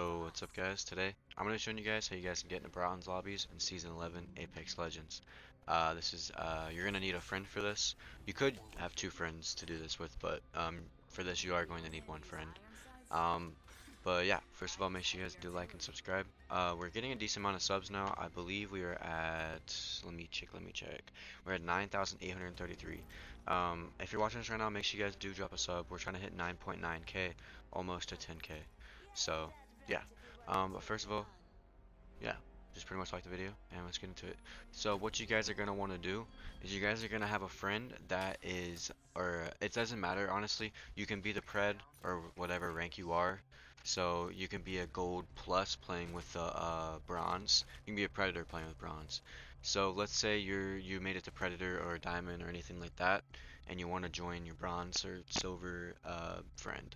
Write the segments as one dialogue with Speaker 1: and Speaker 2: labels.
Speaker 1: Yo, what's up guys? Today, I'm going to be showing you guys how you guys can get into bronze lobbies in Season 11 Apex Legends. Uh, this is, uh, you're going to need a friend for this. You could have two friends to do this with, but um, for this you are going to need one friend. Um, but yeah, first of all, make sure you guys do like and subscribe. Uh, we're getting a decent amount of subs now. I believe we are at, let me check, let me check. We're at 9,833. Um, if you're watching this right now, make sure you guys do drop a sub. We're trying to hit 9.9k, almost to 10k. So, yeah. Um, but first of all, yeah, just pretty much like the video, and let's get into it. So, what you guys are going to want to do is you guys are going to have a friend that is, or it doesn't matter, honestly. You can be the pred, or whatever rank you are. So, you can be a gold plus playing with the uh, bronze. You can be a predator playing with bronze. So, let's say you're you made it to predator or diamond or anything like that, and you want to join your bronze or silver uh, friend.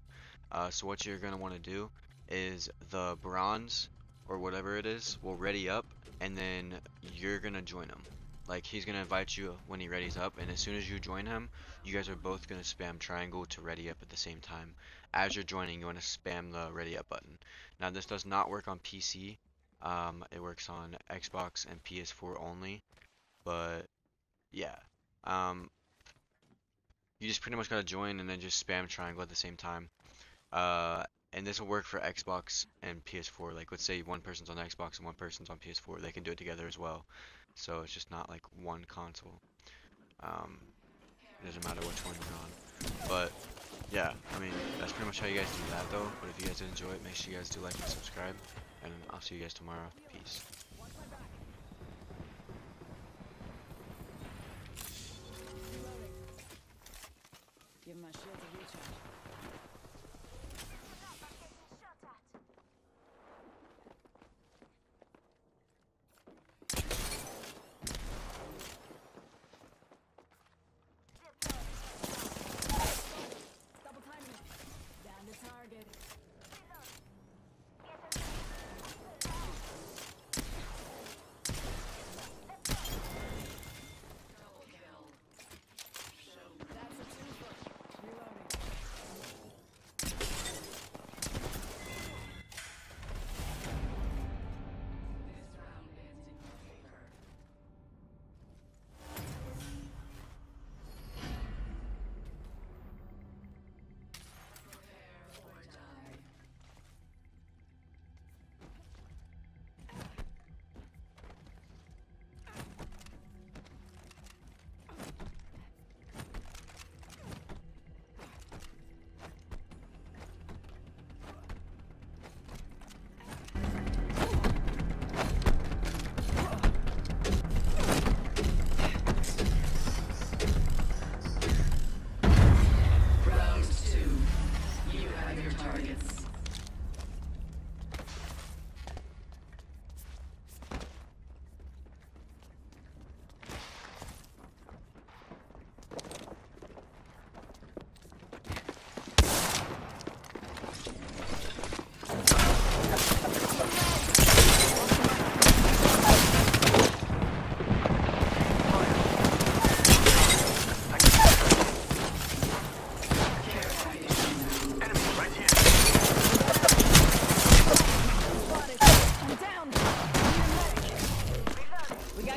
Speaker 1: Uh, so what you're going to want to do is the bronze or whatever it is will ready up and then you're to join him. Like he's to invite you when he readies up and as soon as you join him, you guys are both to spam triangle to ready up at the same time. As you're joining, you want to spam the ready up button. Now this does not work on PC. Um, it works on Xbox and PS4 only. But yeah. Um, you just pretty much got to join and then just spam triangle at the same time. Uh, and this will work for Xbox and PS4. Like, let's say one person's on Xbox and one person's on PS4, they can do it together as well. So it's just not like one console. Um, it doesn't matter which one you're on. But yeah, I mean that's pretty much how you guys do that though. But if you guys did enjoy it, make sure you guys do like and subscribe. And I'll see you guys tomorrow. Peace.
Speaker 2: Give my shield a recharge.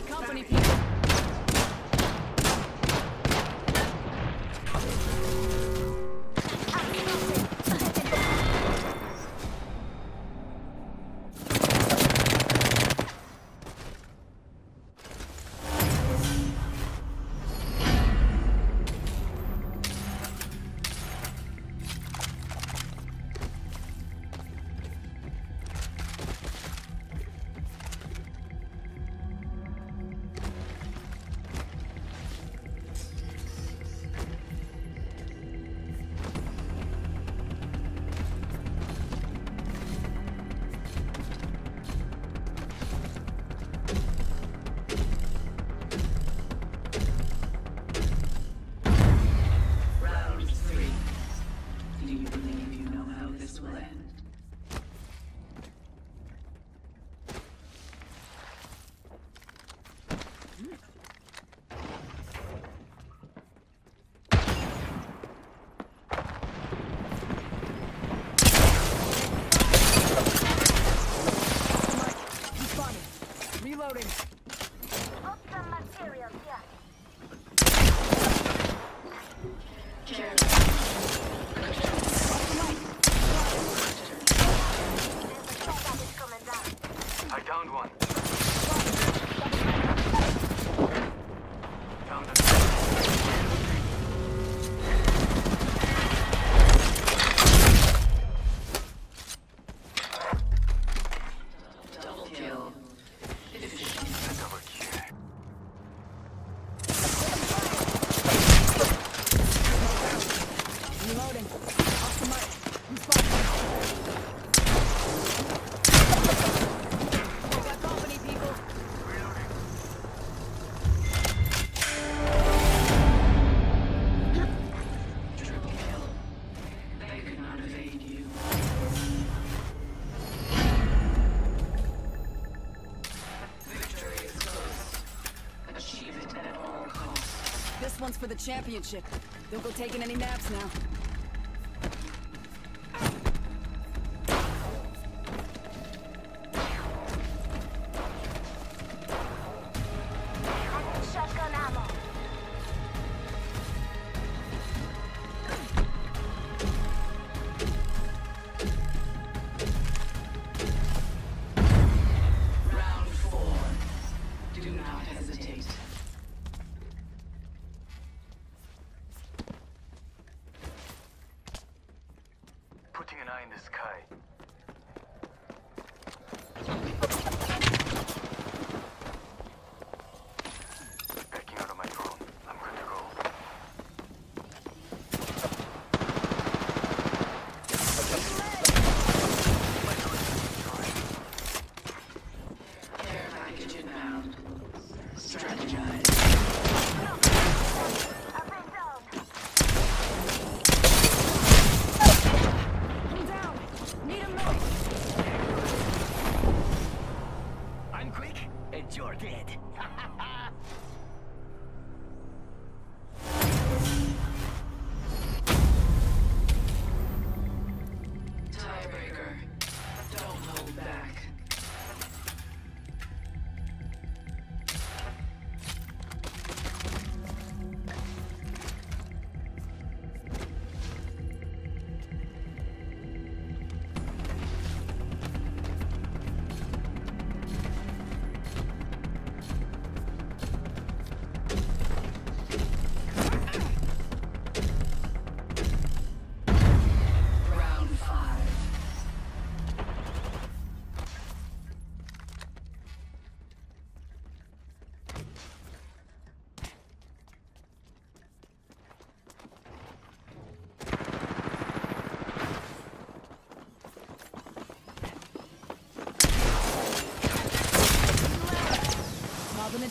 Speaker 2: company, people. for the championship. Don't go taking any naps now.
Speaker 3: Round four. Do not hesitate.